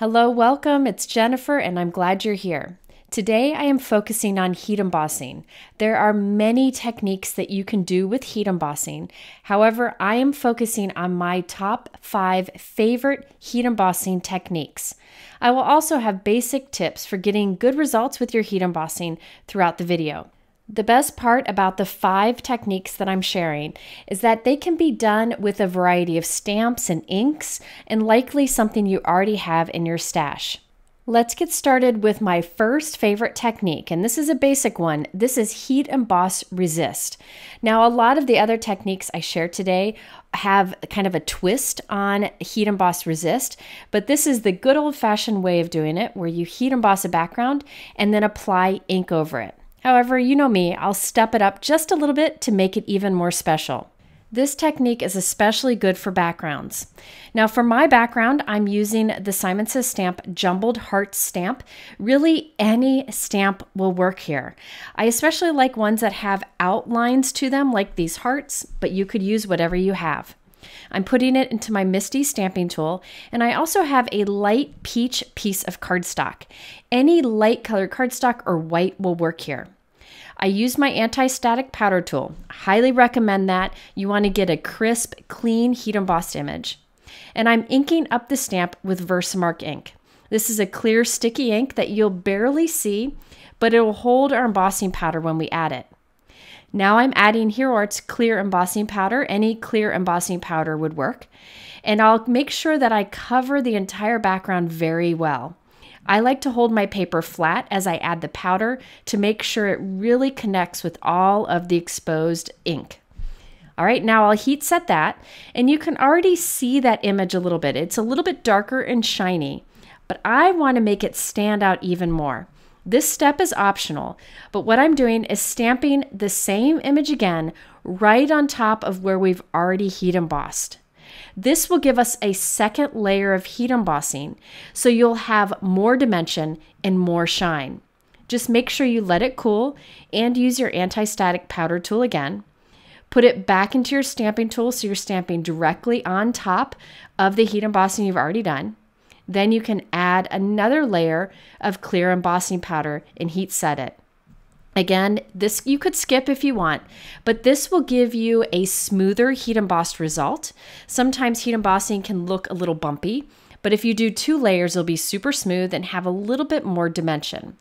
Hello, welcome. It's Jennifer, and I'm glad you're here. Today, I am focusing on heat embossing. There are many techniques that you can do with heat embossing. However, I am focusing on my top five favorite heat embossing techniques. I will also have basic tips for getting good results with your heat embossing throughout the video. The best part about the five techniques that I'm sharing is that they can be done with a variety of stamps and inks, and likely something you already have in your stash. Let's get started with my first favorite technique, and this is a basic one. This is Heat Emboss Resist. Now, a lot of the other techniques I share today have kind of a twist on Heat Emboss Resist, but this is the good old fashioned way of doing it where you heat emboss a background and then apply ink over it. However, you know me, I'll step it up just a little bit to make it even more special. This technique is especially good for backgrounds. Now, for my background, I'm using the Simon Says Stamp Jumbled Heart stamp. Really, any stamp will work here. I especially like ones that have outlines to them, like these hearts, but you could use whatever you have. I'm putting it into my MISTI stamping tool, and I also have a light peach piece of cardstock. Any light colored cardstock or white will work here. I use my anti-static powder tool. highly recommend that. You want to get a crisp, clean heat embossed image. And I'm inking up the stamp with Versamark ink. This is a clear sticky ink that you'll barely see, but it will hold our embossing powder when we add it. Now I'm adding Hero Arts clear embossing powder. Any clear embossing powder would work. And I'll make sure that I cover the entire background very well. I like to hold my paper flat as I add the powder to make sure it really connects with all of the exposed ink. All right, now I'll heat set that, and you can already see that image a little bit. It's a little bit darker and shiny, but I want to make it stand out even more. This step is optional, but what I'm doing is stamping the same image again right on top of where we've already heat embossed. This will give us a second layer of heat embossing, so you'll have more dimension and more shine. Just make sure you let it cool and use your anti-static powder tool again. Put it back into your stamping tool so you're stamping directly on top of the heat embossing you've already done. Then you can add another layer of clear embossing powder and heat set it. Again, this you could skip if you want, but this will give you a smoother heat embossed result. Sometimes heat embossing can look a little bumpy, but if you do two layers, it'll be super smooth and have a little bit more dimension.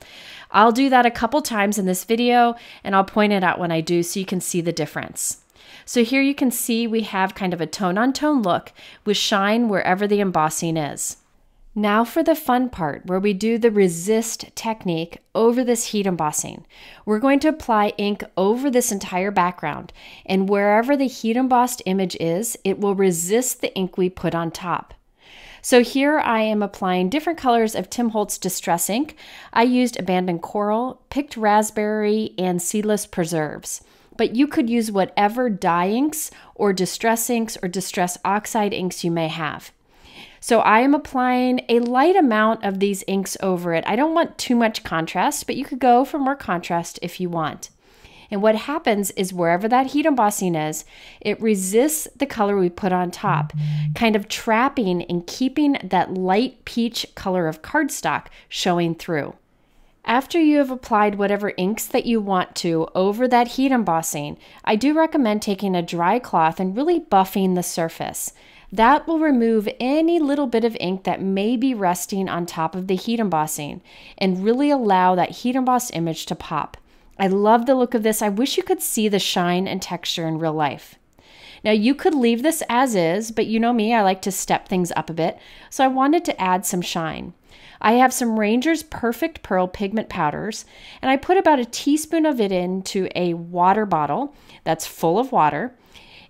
I'll do that a couple times in this video and I'll point it out when I do so you can see the difference. So here you can see we have kind of a tone on tone look with shine wherever the embossing is. Now for the fun part where we do the resist technique over this heat embossing. We're going to apply ink over this entire background and wherever the heat embossed image is, it will resist the ink we put on top. So here I am applying different colors of Tim Holtz Distress ink. I used Abandoned Coral, Picked Raspberry, and Seedless Preserves. But you could use whatever dye inks or distress inks or distress oxide inks you may have. So I am applying a light amount of these inks over it. I don't want too much contrast, but you could go for more contrast if you want. And what happens is wherever that heat embossing is, it resists the color we put on top, kind of trapping and keeping that light peach color of cardstock showing through. After you have applied whatever inks that you want to over that heat embossing, I do recommend taking a dry cloth and really buffing the surface. That will remove any little bit of ink that may be resting on top of the heat embossing and really allow that heat embossed image to pop. I love the look of this. I wish you could see the shine and texture in real life. Now you could leave this as is, but you know me, I like to step things up a bit, so I wanted to add some shine. I have some Ranger's Perfect Pearl pigment powders, and I put about a teaspoon of it into a water bottle that's full of water,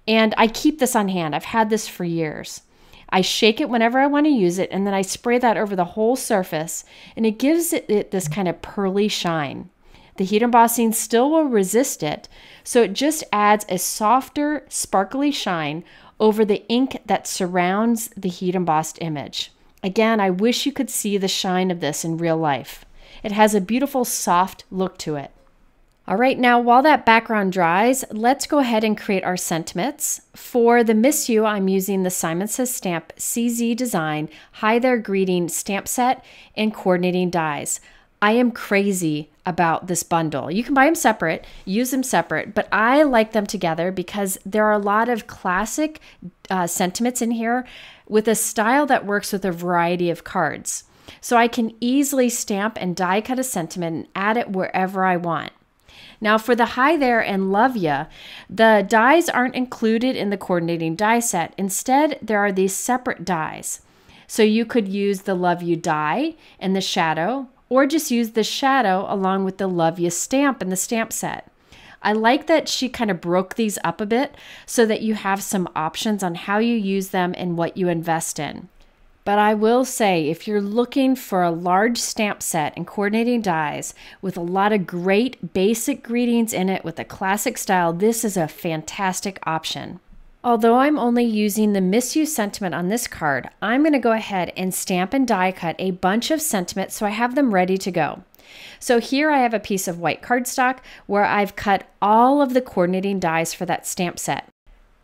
and I keep this on hand. I've had this for years. I shake it whenever I want to use it, and then I spray that over the whole surface, and it gives it, it this kind of pearly shine. The heat embossing still will resist it, so it just adds a softer, sparkly shine over the ink that surrounds the heat embossed image. Again, I wish you could see the shine of this in real life. It has a beautiful, soft look to it. All right, now while that background dries, let's go ahead and create our sentiments. For the Miss You, I'm using the Simon Says Stamp CZ Design Hi There Greeting stamp set and coordinating dies. I am crazy about this bundle. You can buy them separate, use them separate, but I like them together because there are a lot of classic uh, sentiments in here with a style that works with a variety of cards. So I can easily stamp and die cut a sentiment and add it wherever I want. Now, for the Hi There and Love Ya, the dies aren't included in the coordinating die set. Instead, there are these separate dies. So you could use the Love You die and the shadow, or just use the shadow along with the Love You stamp in the stamp set. I like that she kind of broke these up a bit so that you have some options on how you use them and what you invest in. But I will say, if you're looking for a large stamp set and coordinating dies with a lot of great basic greetings in it with a classic style, this is a fantastic option. Although I'm only using the You sentiment on this card, I'm going to go ahead and stamp and die cut a bunch of sentiments so I have them ready to go. So here I have a piece of white cardstock where I've cut all of the coordinating dies for that stamp set.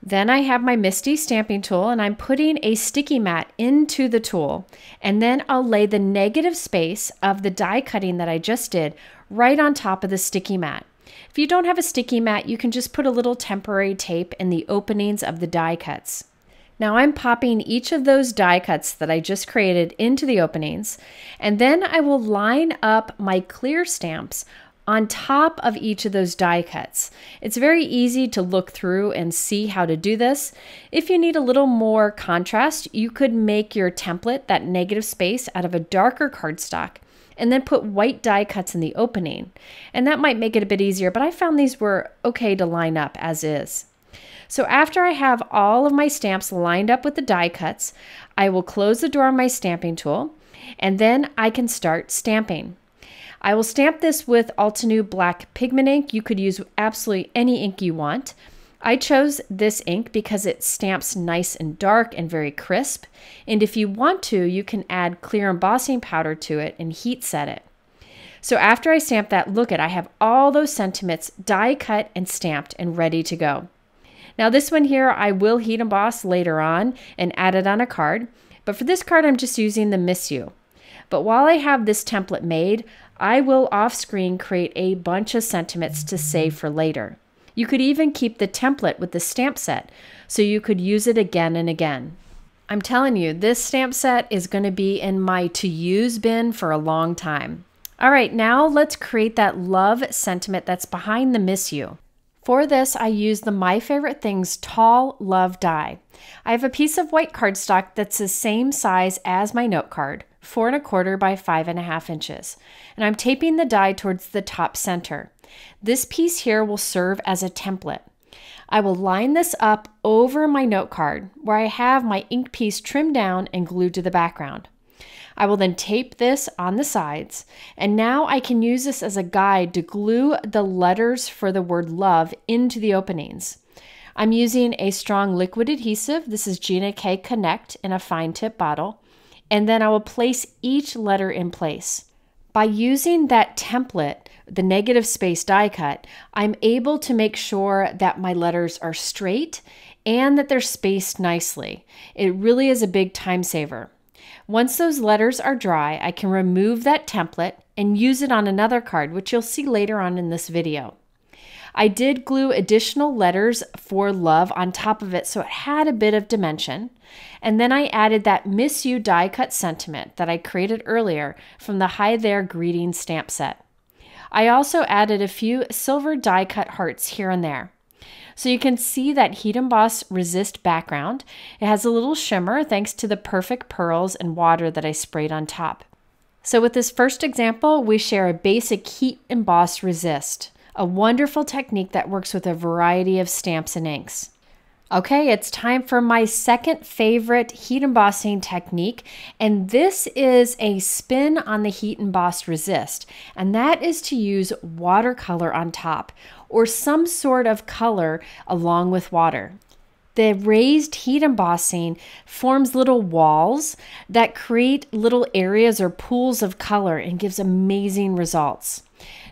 Then I have my MISTI stamping tool and I'm putting a sticky mat into the tool. And then I'll lay the negative space of the die cutting that I just did right on top of the sticky mat. If you don't have a sticky mat, you can just put a little temporary tape in the openings of the die cuts. Now I'm popping each of those die cuts that I just created into the openings, and then I will line up my clear stamps on top of each of those die cuts. It's very easy to look through and see how to do this. If you need a little more contrast, you could make your template, that negative space, out of a darker cardstock and then put white die cuts in the opening. And that might make it a bit easier, but I found these were okay to line up as is. So after I have all of my stamps lined up with the die cuts, I will close the door on my stamping tool and then I can start stamping. I will stamp this with Altenew black pigment ink. You could use absolutely any ink you want. I chose this ink because it stamps nice and dark and very crisp. And if you want to, you can add clear embossing powder to it and heat set it. So after I stamp that, look at, I have all those sentiments die cut and stamped and ready to go. Now this one here, I will heat emboss later on and add it on a card. But for this card, I'm just using the Miss You. But while I have this template made, I will off screen create a bunch of sentiments to save for later. You could even keep the template with the stamp set so you could use it again and again. I'm telling you, this stamp set is going to be in my to use bin for a long time. All right, now let's create that love sentiment that's behind the miss you. For this, I use the My Favorite Things Tall Love Die. I have a piece of white cardstock that's the same size as my note card four and a quarter by five and a half inches. And I'm taping the die towards the top center. This piece here will serve as a template. I will line this up over my note card where I have my ink piece trimmed down and glued to the background. I will then tape this on the sides, and now I can use this as a guide to glue the letters for the word love into the openings. I'm using a strong liquid adhesive. This is Gina K Connect in a fine tip bottle and then I will place each letter in place. By using that template, the negative space die cut, I'm able to make sure that my letters are straight and that they're spaced nicely. It really is a big time saver. Once those letters are dry, I can remove that template and use it on another card, which you'll see later on in this video. I did glue additional letters for love on top of it so it had a bit of dimension. And then I added that Miss You die cut sentiment that I created earlier from the Hi There greeting stamp set. I also added a few silver die cut hearts here and there. So you can see that Heat Emboss Resist background. It has a little shimmer thanks to the perfect pearls and water that I sprayed on top. So with this first example, we share a basic Heat Emboss Resist a wonderful technique that works with a variety of stamps and inks. Okay, it's time for my second favorite heat embossing technique, and this is a spin on the heat embossed resist, and that is to use watercolor on top or some sort of color along with water. The raised heat embossing forms little walls that create little areas or pools of color and gives amazing results.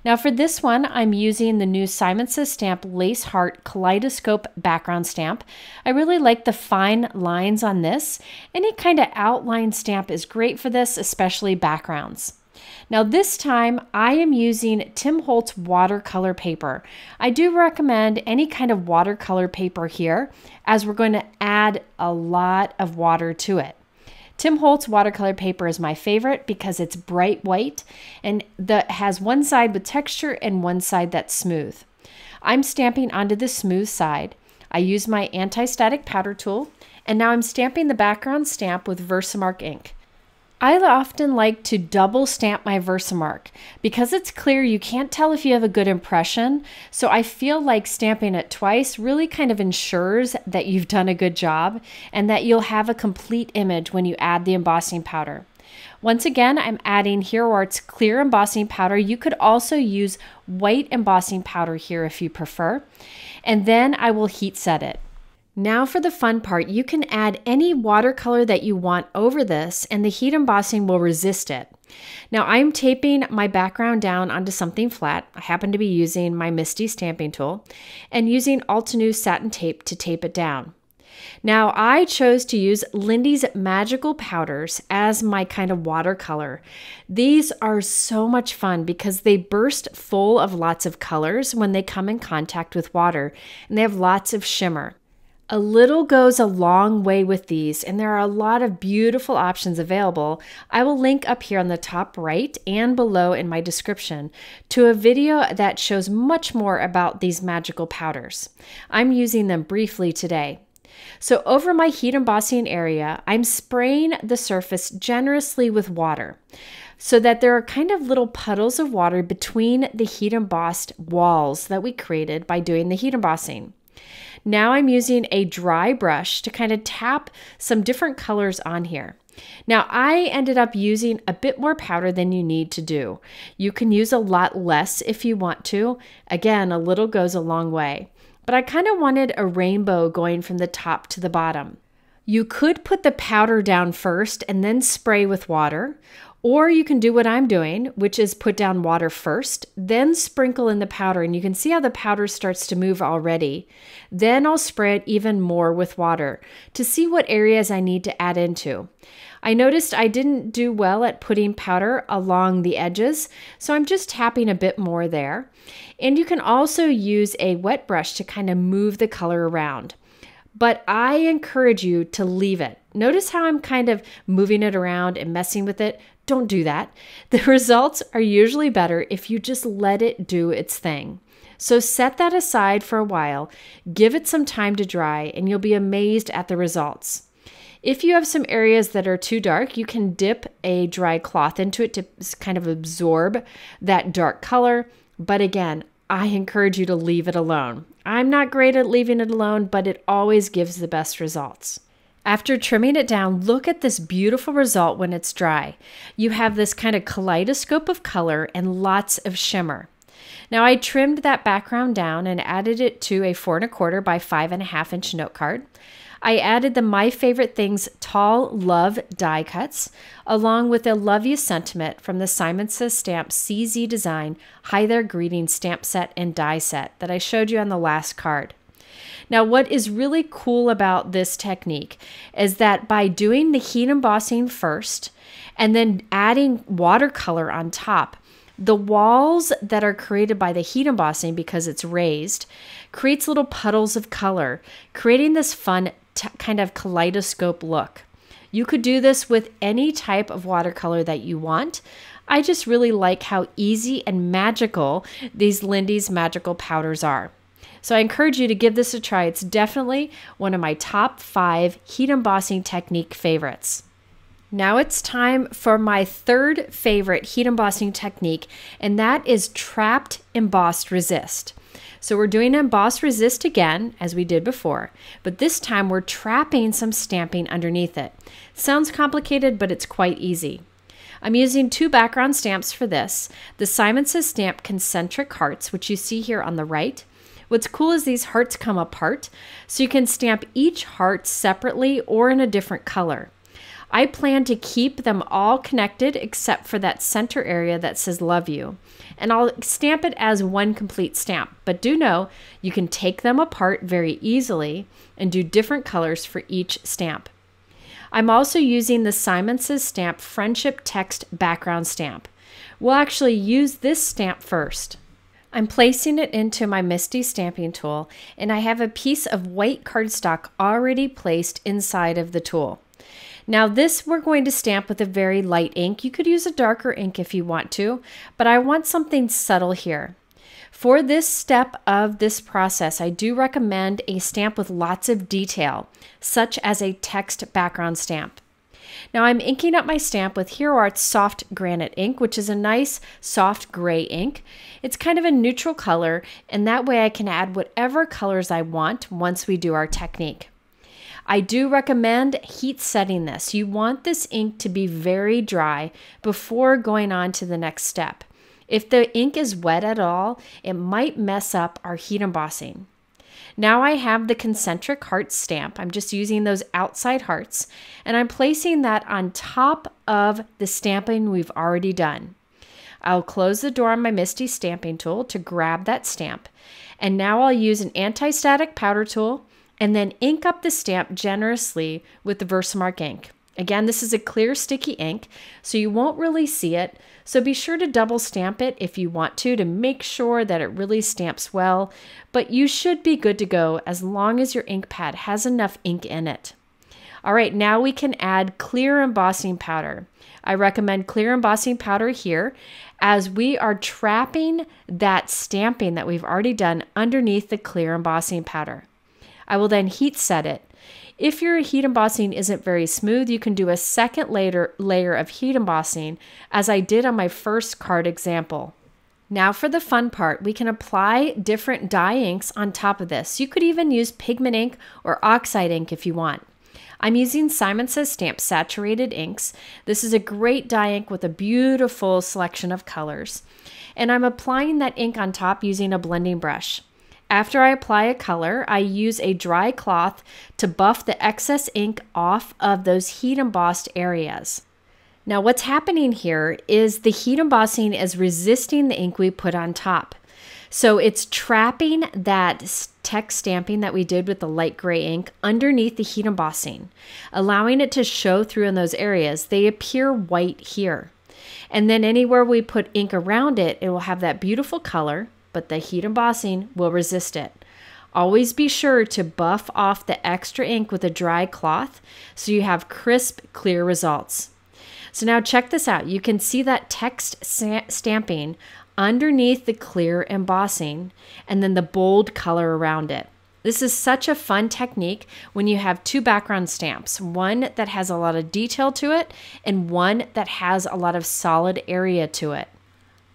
Now for this one, I'm using the new Simon Says Stamp Lace Heart Kaleidoscope background stamp. I really like the fine lines on this. Any kind of outline stamp is great for this, especially backgrounds. Now this time I am using Tim Holtz watercolor paper. I do recommend any kind of watercolor paper here as we're going to add a lot of water to it. Tim Holtz watercolor paper is my favorite because it's bright white and that has one side with texture and one side that's smooth. I'm stamping onto the smooth side. I use my anti-static powder tool and now I'm stamping the background stamp with Versamark ink. I often like to double stamp my Versamark. Because it's clear, you can't tell if you have a good impression. So I feel like stamping it twice really kind of ensures that you've done a good job and that you'll have a complete image when you add the embossing powder. Once again, I'm adding Hero Arts clear embossing powder. You could also use white embossing powder here if you prefer. And then I will heat set it. Now for the fun part, you can add any watercolor that you want over this and the heat embossing will resist it. Now I'm taping my background down onto something flat. I happen to be using my MISTI stamping tool and using Altenew satin tape to tape it down. Now I chose to use Lindy's Magical Powders as my kind of watercolor. These are so much fun because they burst full of lots of colors when they come in contact with water and they have lots of shimmer. A little goes a long way with these, and there are a lot of beautiful options available. I will link up here on the top right and below in my description to a video that shows much more about these magical powders. I'm using them briefly today. So over my heat embossing area, I'm spraying the surface generously with water so that there are kind of little puddles of water between the heat embossed walls that we created by doing the heat embossing. Now I'm using a dry brush to kind of tap some different colors on here. Now, I ended up using a bit more powder than you need to do. You can use a lot less if you want to. Again, a little goes a long way. But I kind of wanted a rainbow going from the top to the bottom. You could put the powder down first and then spray with water, or you can do what I'm doing, which is put down water first, then sprinkle in the powder. And you can see how the powder starts to move already. Then I'll spray it even more with water to see what areas I need to add into. I noticed I didn't do well at putting powder along the edges, so I'm just tapping a bit more there. And you can also use a wet brush to kind of move the color around but I encourage you to leave it. Notice how I'm kind of moving it around and messing with it. Don't do that. The results are usually better if you just let it do its thing. So set that aside for a while, give it some time to dry, and you'll be amazed at the results. If you have some areas that are too dark, you can dip a dry cloth into it to kind of absorb that dark color. But again, I encourage you to leave it alone. I'm not great at leaving it alone, but it always gives the best results. After trimming it down, look at this beautiful result when it's dry. You have this kind of kaleidoscope of color and lots of shimmer. Now I trimmed that background down and added it to a four and a quarter by five and a half inch note card. I added the My Favorite Things Tall Love die cuts, along with a Love You sentiment from the Simon Says Stamp CZ Design Hi There Greeting stamp set and die set that I showed you on the last card. Now, what is really cool about this technique is that by doing the heat embossing first and then adding watercolor on top, the walls that are created by the heat embossing because it's raised creates little puddles of color, creating this fun kind of kaleidoscope look. You could do this with any type of watercolor that you want. I just really like how easy and magical these Lindy's magical powders are. So I encourage you to give this a try. It's definitely one of my top five heat embossing technique favorites. Now it's time for my third favorite heat embossing technique, and that is trapped embossed resist. So we're doing emboss resist again, as we did before, but this time we're trapping some stamping underneath it. Sounds complicated, but it's quite easy. I'm using two background stamps for this. The Simon Says Stamp Concentric Hearts, which you see here on the right. What's cool is these hearts come apart, so you can stamp each heart separately or in a different color. I plan to keep them all connected except for that center area that says love you. And I'll stamp it as one complete stamp. But do know you can take them apart very easily and do different colors for each stamp. I'm also using the Simon Says Stamp Friendship Text Background Stamp. We'll actually use this stamp first. I'm placing it into my MISTI stamping tool and I have a piece of white cardstock already placed inside of the tool. Now this we're going to stamp with a very light ink. You could use a darker ink if you want to, but I want something subtle here. For this step of this process, I do recommend a stamp with lots of detail, such as a text background stamp. Now I'm inking up my stamp with Hero Arts Soft Granite ink, which is a nice soft gray ink. It's kind of a neutral color, and that way I can add whatever colors I want once we do our technique. I do recommend heat setting this. You want this ink to be very dry before going on to the next step. If the ink is wet at all, it might mess up our heat embossing. Now I have the concentric heart stamp. I'm just using those outside hearts and I'm placing that on top of the stamping we've already done. I'll close the door on my MISTI stamping tool to grab that stamp. And now I'll use an anti-static powder tool and then ink up the stamp generously with the Versamark ink. Again, this is a clear sticky ink, so you won't really see it. So be sure to double stamp it if you want to to make sure that it really stamps well, but you should be good to go as long as your ink pad has enough ink in it. All right, now we can add clear embossing powder. I recommend clear embossing powder here as we are trapping that stamping that we've already done underneath the clear embossing powder. I will then heat set it. If your heat embossing isn't very smooth, you can do a second layer, layer of heat embossing as I did on my first card example. Now for the fun part, we can apply different dye inks on top of this. You could even use pigment ink or oxide ink if you want. I'm using Simon Says Stamp Saturated Inks. This is a great dye ink with a beautiful selection of colors. And I'm applying that ink on top using a blending brush. After I apply a color, I use a dry cloth to buff the excess ink off of those heat embossed areas. Now what's happening here is the heat embossing is resisting the ink we put on top. So it's trapping that text stamping that we did with the light gray ink underneath the heat embossing, allowing it to show through in those areas. They appear white here. And then anywhere we put ink around it, it will have that beautiful color but the heat embossing will resist it. Always be sure to buff off the extra ink with a dry cloth so you have crisp, clear results. So now check this out. You can see that text stamping underneath the clear embossing and then the bold color around it. This is such a fun technique when you have two background stamps, one that has a lot of detail to it and one that has a lot of solid area to it.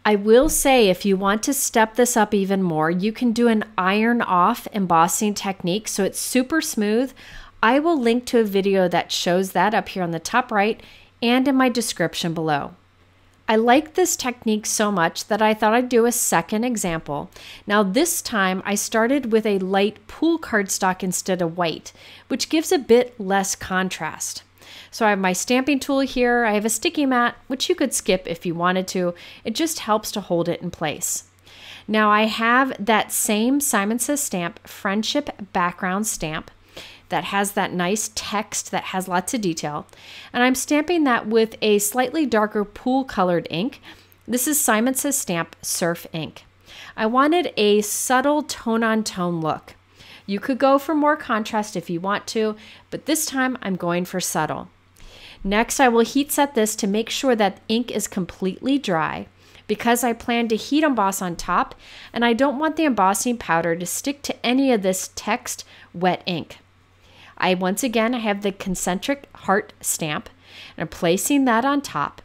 I will say if you want to step this up even more, you can do an iron off embossing technique so it's super smooth. I will link to a video that shows that up here on the top right and in my description below. I like this technique so much that I thought I'd do a second example. Now this time I started with a light pool cardstock instead of white, which gives a bit less contrast. So I have my stamping tool here. I have a sticky mat, which you could skip if you wanted to. It just helps to hold it in place. Now I have that same Simon Says Stamp Friendship Background Stamp that has that nice text that has lots of detail. And I'm stamping that with a slightly darker pool colored ink. This is Simon Says Stamp Surf Ink. I wanted a subtle tone on tone look. You could go for more contrast if you want to, but this time I'm going for subtle. Next, I will heat set this to make sure that ink is completely dry because I plan to heat emboss on top and I don't want the embossing powder to stick to any of this text wet ink. I once again I have the concentric heart stamp and I'm placing that on top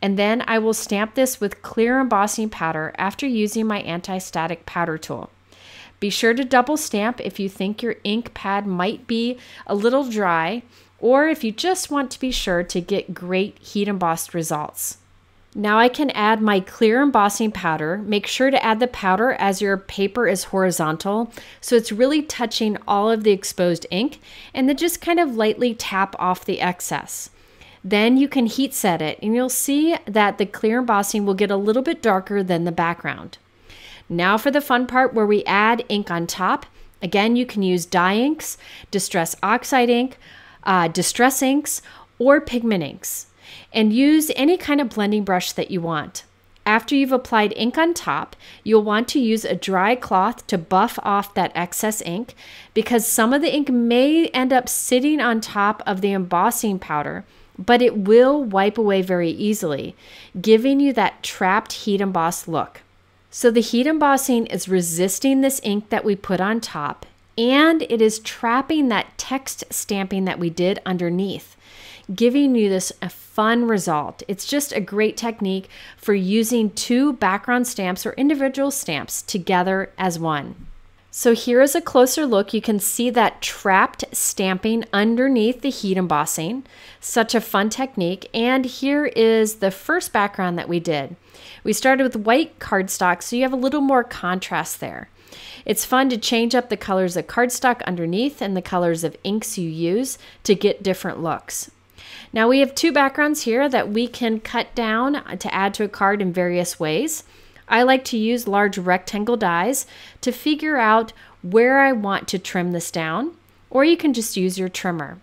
and then I will stamp this with clear embossing powder after using my anti-static powder tool. Be sure to double stamp if you think your ink pad might be a little dry or if you just want to be sure to get great heat embossed results. Now I can add my clear embossing powder. Make sure to add the powder as your paper is horizontal so it's really touching all of the exposed ink and then just kind of lightly tap off the excess. Then you can heat set it and you'll see that the clear embossing will get a little bit darker than the background. Now for the fun part where we add ink on top. Again, you can use dye inks, distress oxide ink, uh, distress inks, or pigment inks, and use any kind of blending brush that you want. After you've applied ink on top, you'll want to use a dry cloth to buff off that excess ink because some of the ink may end up sitting on top of the embossing powder, but it will wipe away very easily, giving you that trapped heat embossed look. So the heat embossing is resisting this ink that we put on top and it is trapping that text stamping that we did underneath giving you this a fun result. It's just a great technique for using two background stamps or individual stamps together as one. So here is a closer look. You can see that trapped stamping underneath the heat embossing. Such a fun technique. And here is the first background that we did. We started with white cardstock, so you have a little more contrast there. It's fun to change up the colors of cardstock underneath and the colors of inks you use to get different looks. Now we have two backgrounds here that we can cut down to add to a card in various ways. I like to use large rectangle dies to figure out where I want to trim this down, or you can just use your trimmer.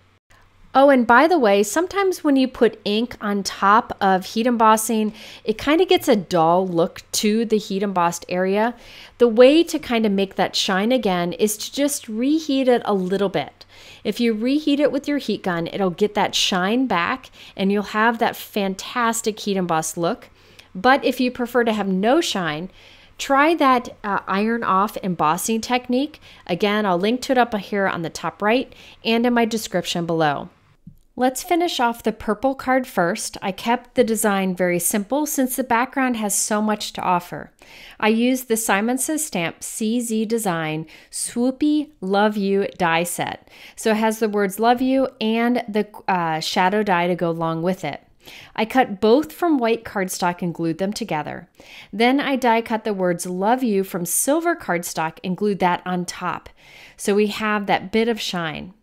Oh, and by the way, sometimes when you put ink on top of heat embossing, it kind of gets a dull look to the heat embossed area. The way to kind of make that shine again is to just reheat it a little bit. If you reheat it with your heat gun, it'll get that shine back and you'll have that fantastic heat embossed look. But if you prefer to have no shine, try that uh, iron off embossing technique. Again, I'll link to it up here on the top right and in my description below. Let's finish off the purple card first. I kept the design very simple since the background has so much to offer. I used the Simon Says Stamp CZ Design Swoopy Love You die set. So it has the words love you and the uh, shadow die to go along with it. I cut both from white cardstock and glued them together. Then I die cut the words love you from silver cardstock and glued that on top. So we have that bit of shine.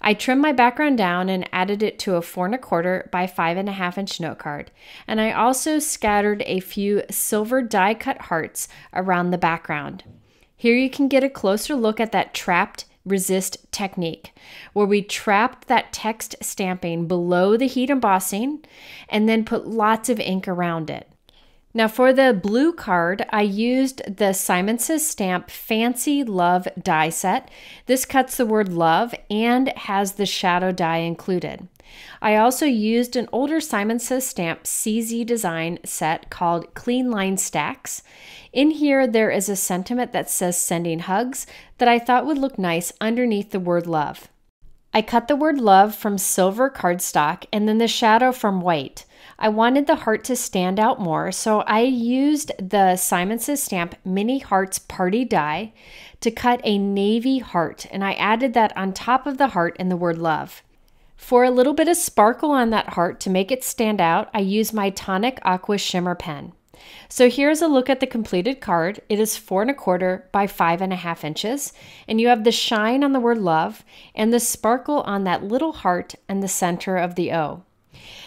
I trimmed my background down and added it to a four and a quarter by five and a half inch note card. And I also scattered a few silver die cut hearts around the background. Here you can get a closer look at that trapped resist technique, where we trapped that text stamping below the heat embossing and then put lots of ink around it. Now for the blue card, I used the Simon Says Stamp Fancy Love die set. This cuts the word love and has the shadow die included. I also used an older Simon Says Stamp CZ design set called Clean Line Stacks. In here, there is a sentiment that says sending hugs that I thought would look nice underneath the word love. I cut the word love from silver cardstock and then the shadow from white. I wanted the heart to stand out more, so I used the Simon Says Stamp Mini Hearts Party Die to cut a navy heart, and I added that on top of the heart and the word love. For a little bit of sparkle on that heart to make it stand out, I used my Tonic Aqua Shimmer Pen. So here's a look at the completed card. It is four and a quarter by five and a half inches, and you have the shine on the word love and the sparkle on that little heart and the center of the O.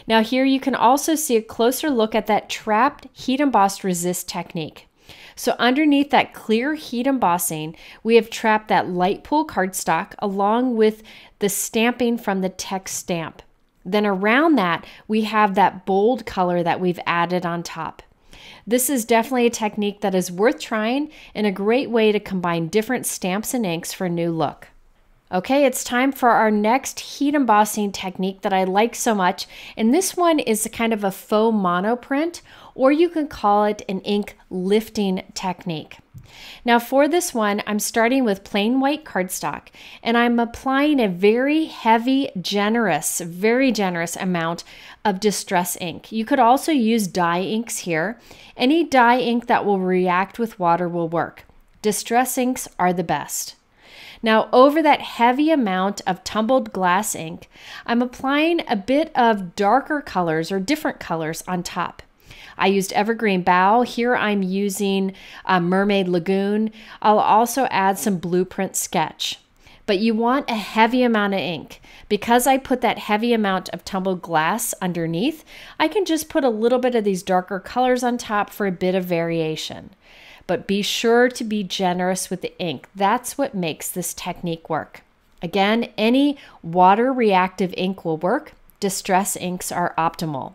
Now here you can also see a closer look at that trapped heat embossed resist technique. So underneath that clear heat embossing, we have trapped that light pool cardstock along with the stamping from the text stamp. Then around that, we have that bold color that we've added on top. This is definitely a technique that is worth trying and a great way to combine different stamps and inks for a new look. Okay, it's time for our next heat embossing technique that I like so much. And this one is a kind of a faux monoprint, or you can call it an ink lifting technique. Now for this one, I'm starting with plain white cardstock and I'm applying a very heavy, generous, very generous amount of distress ink. You could also use dye inks here. Any dye ink that will react with water will work. Distress inks are the best. Now, over that heavy amount of tumbled glass ink, I'm applying a bit of darker colors or different colors on top. I used Evergreen Bough. Here I'm using uh, Mermaid Lagoon. I'll also add some Blueprint Sketch. but you want a heavy amount of ink. Because I put that heavy amount of tumbled glass underneath, I can just put a little bit of these darker colors on top for a bit of variation. But be sure to be generous with the ink. That's what makes this technique work. Again, any water reactive ink will work. Distress inks are optimal.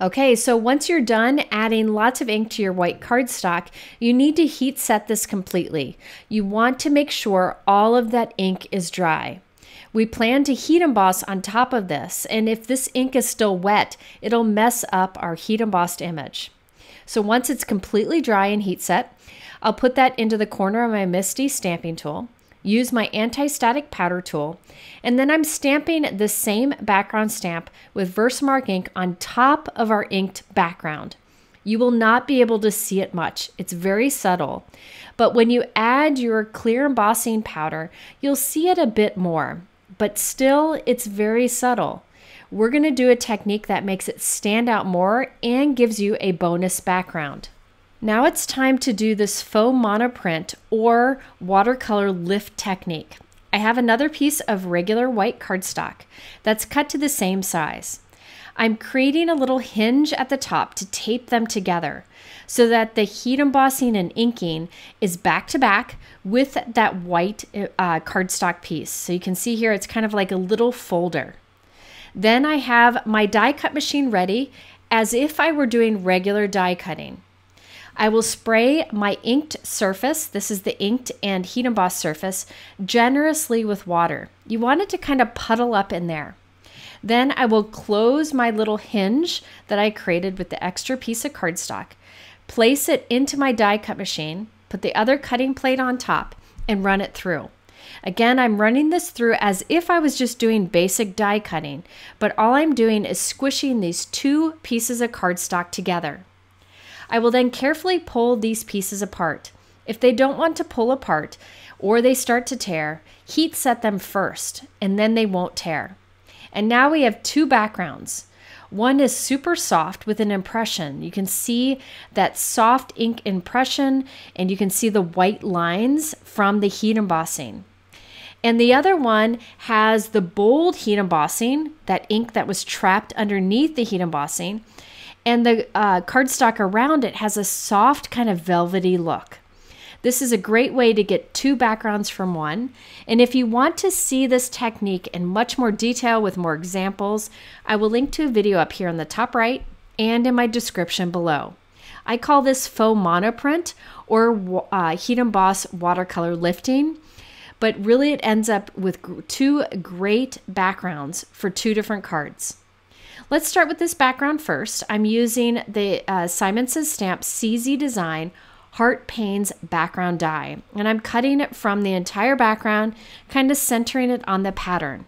Okay, so once you're done adding lots of ink to your white cardstock, you need to heat set this completely. You want to make sure all of that ink is dry. We plan to heat emboss on top of this, and if this ink is still wet, it'll mess up our heat embossed image. So once it's completely dry and heat set, I'll put that into the corner of my MISTI stamping tool use my anti-static powder tool, and then I'm stamping the same background stamp with Versamark ink on top of our inked background. You will not be able to see it much. It's very subtle. But when you add your clear embossing powder, you'll see it a bit more. But still, it's very subtle. We're going to do a technique that makes it stand out more and gives you a bonus background. Now it's time to do this faux monoprint or watercolor lift technique. I have another piece of regular white cardstock that's cut to the same size. I'm creating a little hinge at the top to tape them together so that the heat embossing and inking is back to back with that white uh, cardstock piece. So you can see here it's kind of like a little folder. Then I have my die cut machine ready as if I were doing regular die cutting. I will spray my inked surface, this is the inked and heat embossed surface, generously with water. You want it to kind of puddle up in there. Then I will close my little hinge that I created with the extra piece of cardstock, place it into my die cut machine, put the other cutting plate on top, and run it through. Again, I'm running this through as if I was just doing basic die cutting, but all I'm doing is squishing these two pieces of cardstock together. I will then carefully pull these pieces apart. If they don't want to pull apart or they start to tear, heat set them first and then they won't tear. And now we have two backgrounds. One is super soft with an impression. You can see that soft ink impression and you can see the white lines from the heat embossing. And the other one has the bold heat embossing, that ink that was trapped underneath the heat embossing, and the uh, cardstock around it has a soft kind of velvety look. This is a great way to get two backgrounds from one. And if you want to see this technique in much more detail with more examples, I will link to a video up here on the top right and in my description below. I call this faux monoprint or uh, heat emboss watercolor lifting, but really it ends up with two great backgrounds for two different cards. Let's start with this background first. I'm using the uh, Simon Says Stamp CZ Design Heart Pains background die, and I'm cutting it from the entire background, kind of centering it on the pattern.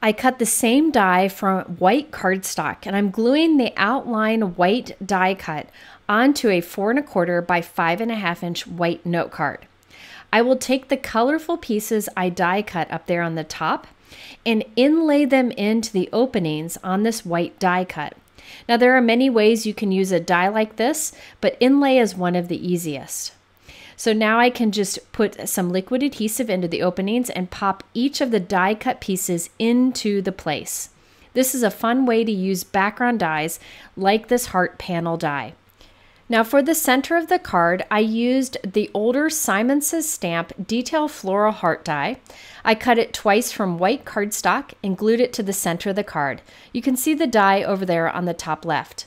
I cut the same die from white cardstock, and I'm gluing the outline white die cut onto a four and a quarter by five and a half inch white note card. I will take the colorful pieces I die cut up there on the top and inlay them into the openings on this white die cut. Now there are many ways you can use a die like this, but inlay is one of the easiest. So now I can just put some liquid adhesive into the openings and pop each of the die cut pieces into the place. This is a fun way to use background dies like this heart panel die. Now for the center of the card, I used the older Simon Says Stamp Detail Floral Heart die. I cut it twice from white cardstock and glued it to the center of the card. You can see the die over there on the top left.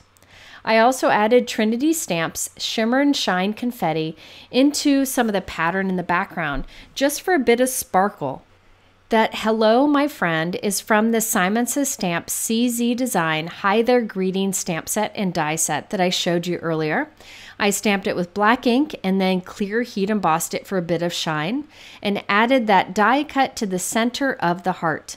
I also added Trinity Stamps Shimmer and Shine Confetti into some of the pattern in the background, just for a bit of sparkle. That hello, my friend, is from the Simon Says Stamp CZ Design Hi There Greeting stamp set and die set that I showed you earlier. I stamped it with black ink and then clear heat embossed it for a bit of shine and added that die cut to the center of the heart.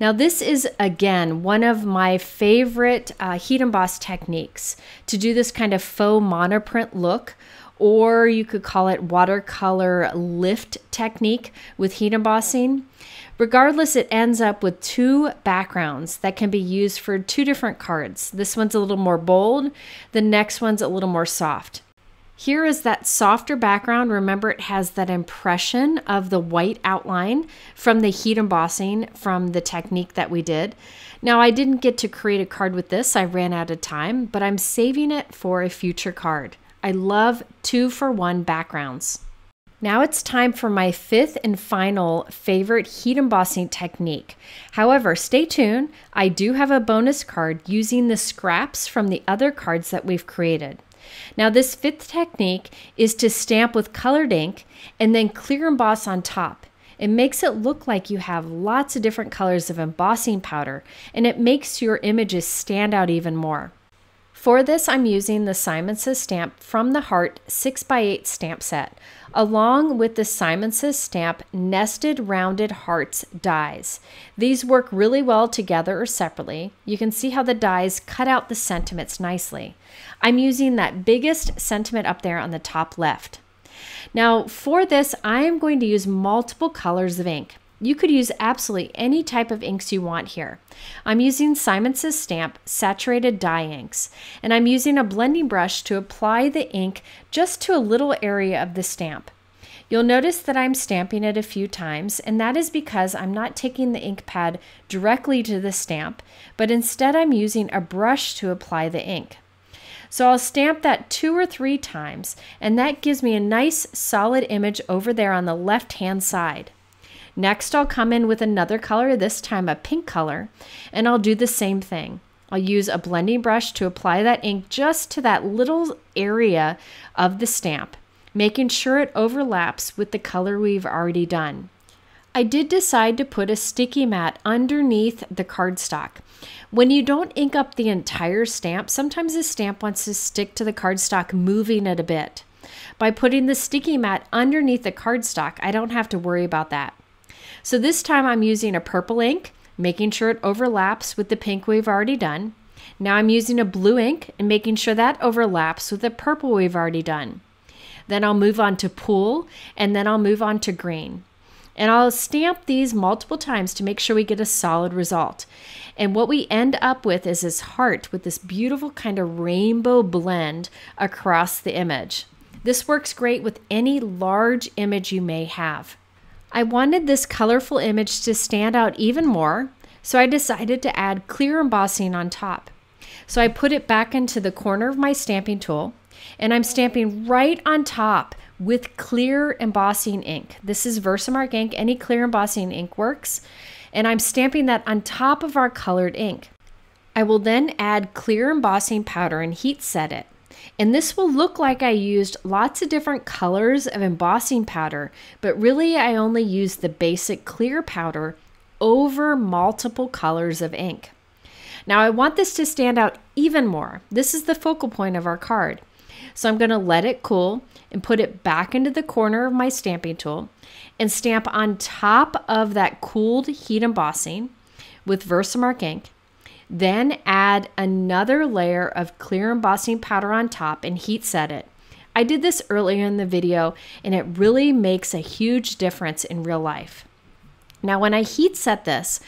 Now, this is again one of my favorite uh, heat emboss techniques to do this kind of faux monoprint look or you could call it watercolor lift technique with heat embossing. Regardless, it ends up with two backgrounds that can be used for two different cards. This one's a little more bold, the next one's a little more soft. Here is that softer background. Remember, it has that impression of the white outline from the heat embossing from the technique that we did. Now, I didn't get to create a card with this. I ran out of time, but I'm saving it for a future card. I love two for one backgrounds. Now it's time for my fifth and final favorite heat embossing technique. However, stay tuned. I do have a bonus card using the scraps from the other cards that we've created. Now, this fifth technique is to stamp with colored ink and then clear emboss on top. It makes it look like you have lots of different colors of embossing powder, and it makes your images stand out even more. For this, I'm using the Simon Says stamp from the Heart 6x8 stamp set, along with the Simon Says stamp nested rounded hearts dies. These work really well together or separately. You can see how the dies cut out the sentiments nicely. I'm using that biggest sentiment up there on the top left. Now for this, I am going to use multiple colors of ink. You could use absolutely any type of inks you want here. I'm using Simon Says Stamp Saturated Dye Inks, and I'm using a blending brush to apply the ink just to a little area of the stamp. You'll notice that I'm stamping it a few times, and that is because I'm not taking the ink pad directly to the stamp, but instead I'm using a brush to apply the ink. So I'll stamp that two or three times, and that gives me a nice solid image over there on the left hand side. Next, I'll come in with another color, this time a pink color, and I'll do the same thing. I'll use a blending brush to apply that ink just to that little area of the stamp, making sure it overlaps with the color we've already done. I did decide to put a sticky mat underneath the cardstock. When you don't ink up the entire stamp, sometimes the stamp wants to stick to the cardstock, moving it a bit. By putting the sticky mat underneath the cardstock, I don't have to worry about that. So this time I'm using a purple ink, making sure it overlaps with the pink we've already done. Now I'm using a blue ink and making sure that overlaps with the purple we've already done. Then I'll move on to pool and then I'll move on to green. And I'll stamp these multiple times to make sure we get a solid result. And what we end up with is this heart with this beautiful kind of rainbow blend across the image. This works great with any large image you may have. I wanted this colorful image to stand out even more, so I decided to add clear embossing on top. So I put it back into the corner of my stamping tool, and I'm stamping right on top with clear embossing ink. This is Versamark ink. Any clear embossing ink works. And I'm stamping that on top of our colored ink. I will then add clear embossing powder and heat set it. And this will look like I used lots of different colors of embossing powder, but really I only used the basic clear powder over multiple colors of ink. Now I want this to stand out even more. This is the focal point of our card. So I'm going to let it cool and put it back into the corner of my stamping tool and stamp on top of that cooled heat embossing with Versamark ink. Then add another layer of clear embossing powder on top and heat set it. I did this earlier in the video and it really makes a huge difference in real life. Now when I heat set this,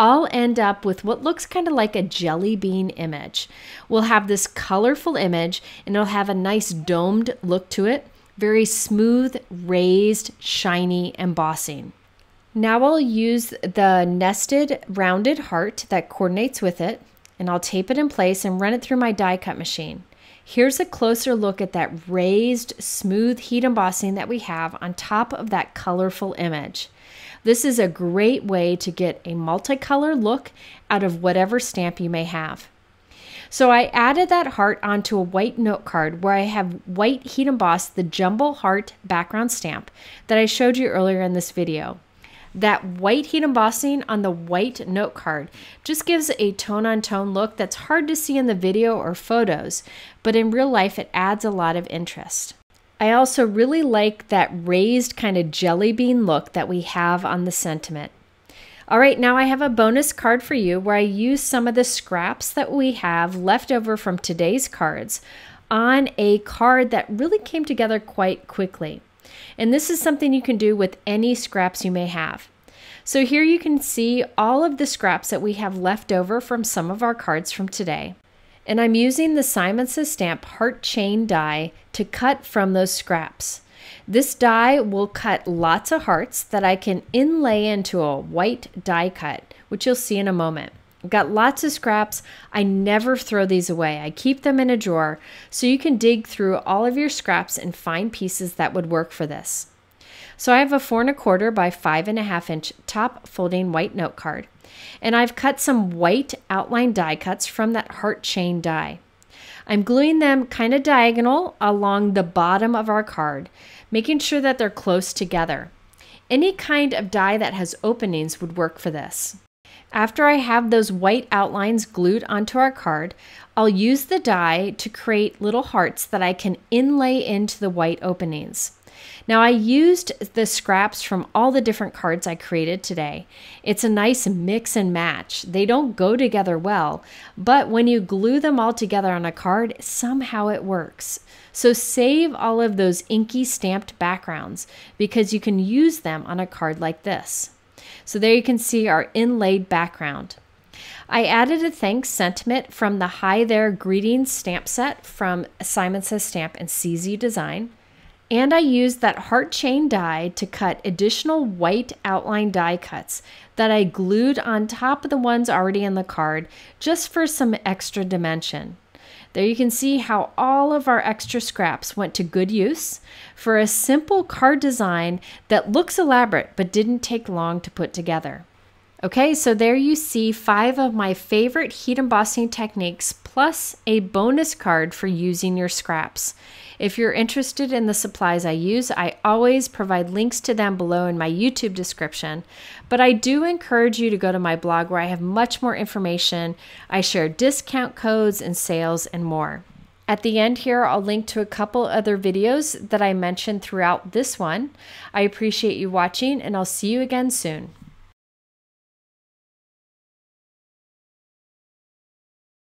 I'll end up with what looks kind of like a jelly bean image. We'll have this colorful image and it'll have a nice domed look to it, very smooth, raised, shiny embossing. Now I'll use the nested rounded heart that coordinates with it and I'll tape it in place and run it through my die cut machine. Here's a closer look at that raised, smooth heat embossing that we have on top of that colorful image. This is a great way to get a multicolor look out of whatever stamp you may have. So I added that heart onto a white note card where I have white heat embossed the jumble heart background stamp that I showed you earlier in this video. That white heat embossing on the white note card just gives a tone on tone look that's hard to see in the video or photos, but in real life it adds a lot of interest. I also really like that raised kind of jelly bean look that we have on the sentiment. All right, now I have a bonus card for you where I use some of the scraps that we have left over from today's cards on a card that really came together quite quickly. And this is something you can do with any scraps you may have. So here you can see all of the scraps that we have left over from some of our cards from today. And I'm using the Simon Says Stamp heart chain die to cut from those scraps. This die will cut lots of hearts that I can inlay into a white die cut, which you'll see in a moment. Got lots of scraps. I never throw these away. I keep them in a drawer so you can dig through all of your scraps and find pieces that would work for this. So I have a four and a quarter by five and a half inch top folding white note card. And I've cut some white outline die cuts from that heart chain die. I'm gluing them kind of diagonal along the bottom of our card, making sure that they're close together. Any kind of die that has openings would work for this. After I have those white outlines glued onto our card, I'll use the die to create little hearts that I can inlay into the white openings. Now I used the scraps from all the different cards I created today. It's a nice mix and match. They don't go together well, but when you glue them all together on a card, somehow it works. So save all of those inky stamped backgrounds because you can use them on a card like this. So there you can see our inlaid background. I added a thanks sentiment from the Hi There Greetings stamp set from Simon Says Stamp and CZ Design. And I used that heart chain die to cut additional white outline die cuts that I glued on top of the ones already in the card just for some extra dimension. There you can see how all of our extra scraps went to good use for a simple card design that looks elaborate but didn't take long to put together. Okay, so there you see five of my favorite heat embossing techniques plus a bonus card for using your scraps. If you're interested in the supplies I use, I always provide links to them below in my YouTube description. But I do encourage you to go to my blog where I have much more information. I share discount codes and sales and more. At the end here, I'll link to a couple other videos that I mentioned throughout this one. I appreciate you watching and I'll see you again soon.